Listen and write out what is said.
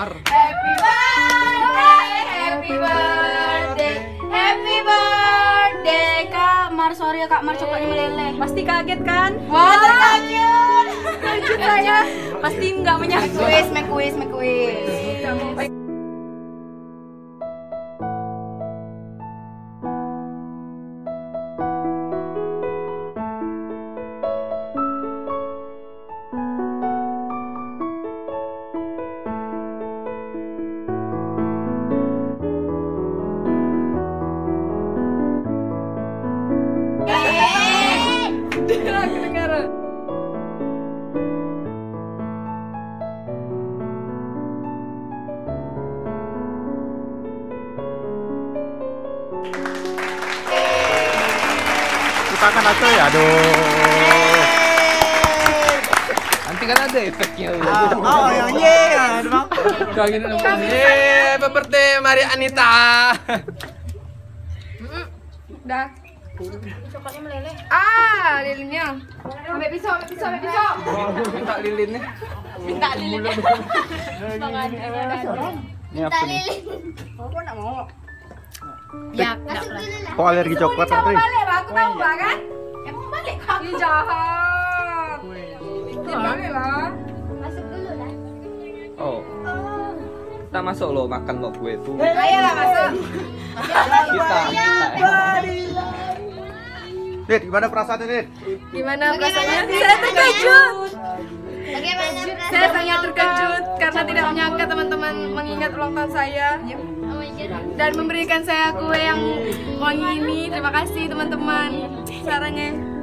Mar. Happy birthday, happy birthday, happy birthday Kak Mar. Sorry ya Kak Mar coklatnya meleleh. Pasti kaget kan? Wah, terkejut. Lanjut saya. Pasti nggak menyangka. Kuis, make kuis, make kuis. Kan ada ya, aduh. Nanti kan ada efeknya. Oh, yang ye, bang. Kayak gini happy birthday Maria Anita. Udah. Coklatnya meleleh. Ah, lilinnya. Ambil pisau, ambil pisau, ambil pisau. Minta lilinnya. Minta lilin. Ini apa nih? Aku enggak mau. Ya, enggak Kok alergi coklat, balik lah, aku tahu lah kan? Emang balik kak? Ih, jahat. Ih, balik lah. Masuk dulu lah. Oh. Kita masuk lo makan lo kue itu. Ayolah masuk. Kita, kita. Dit, gimana perasaannya, Dit? Gimana perasaannya? Saya terkejut. Bagaimana Saya sangat terkejut karena tidak menyangka teman-teman mengingat ulang tahun saya dan memberikan saya kue yang wangi ini. Terima kasih teman-teman. Sarangnya.